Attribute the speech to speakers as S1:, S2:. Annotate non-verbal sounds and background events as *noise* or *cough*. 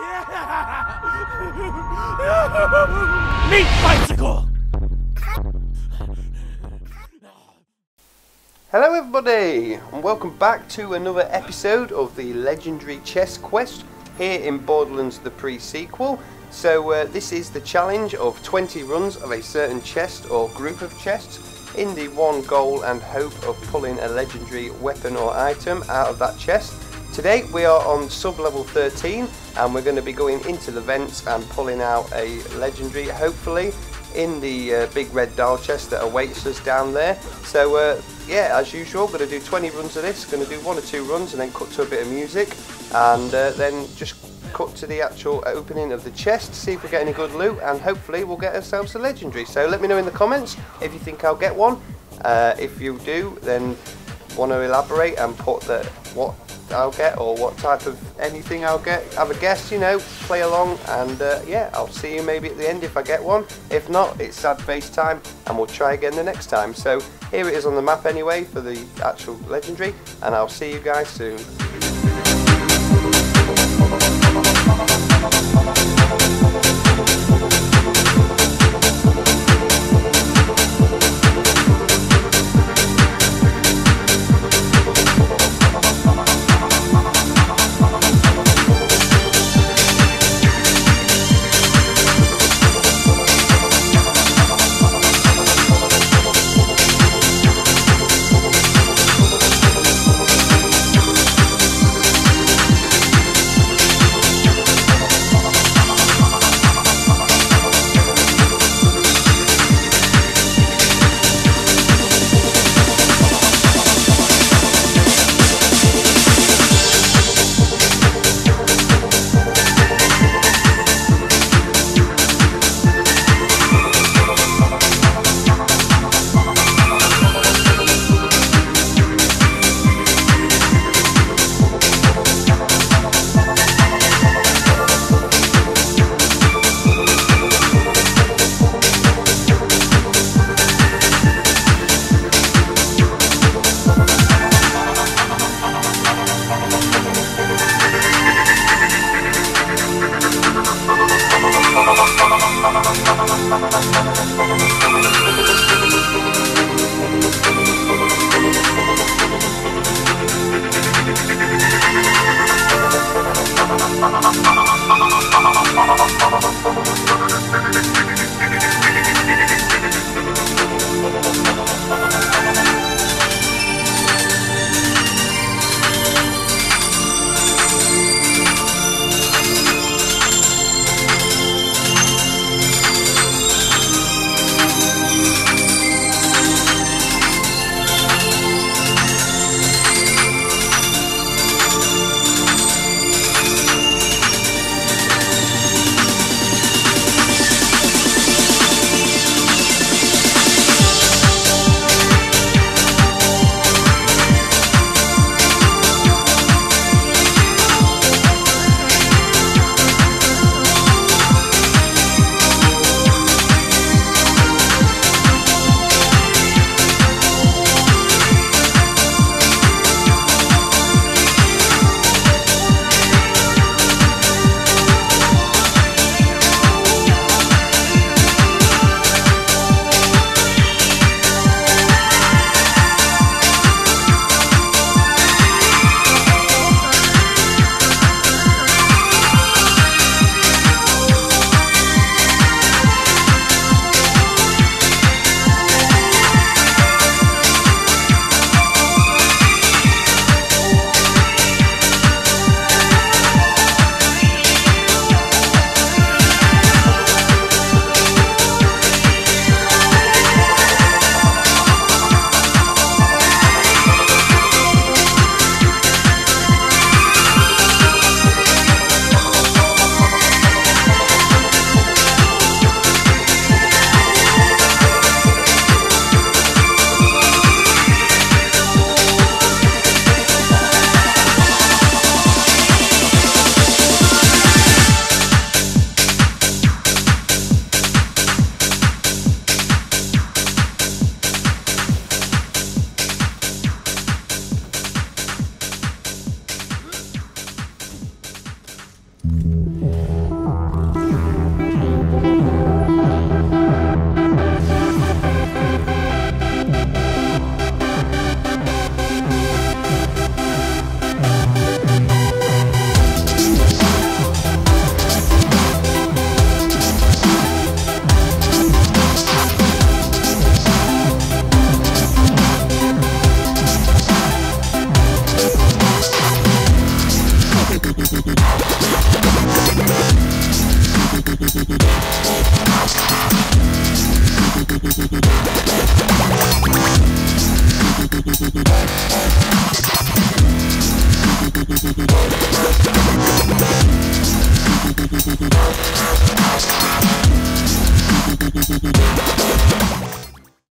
S1: *laughs* Meat bicycle!
S2: Hello everybody and welcome back to another episode of the legendary chest quest here in Borderlands the pre-sequel. So uh, this is the challenge of 20 runs of a certain chest or group of chests in the one goal and hope of pulling a legendary weapon or item out of that chest. Today we are on sub-level 13 and we're going to be going into the vents and pulling out a legendary hopefully in the uh, big red Dahl chest that awaits us down there. So uh, yeah, as usual, going to do 20 runs of this, going to do one or two runs and then cut to a bit of music and uh, then just cut to the actual opening of the chest, see if we get any good loot and hopefully we'll get ourselves a legendary. So let me know in the comments if you think I'll get one. Uh, if you do, then want to elaborate and put the what I'll get or what type of anything I'll get. Have a guess, you know, play along and uh, yeah, I'll see you maybe at the end if I get one. If not, it's sad face time and we'll try again the next time. So here it is on the map anyway for the actual legendary and I'll see you guys soon. Mm-hmm.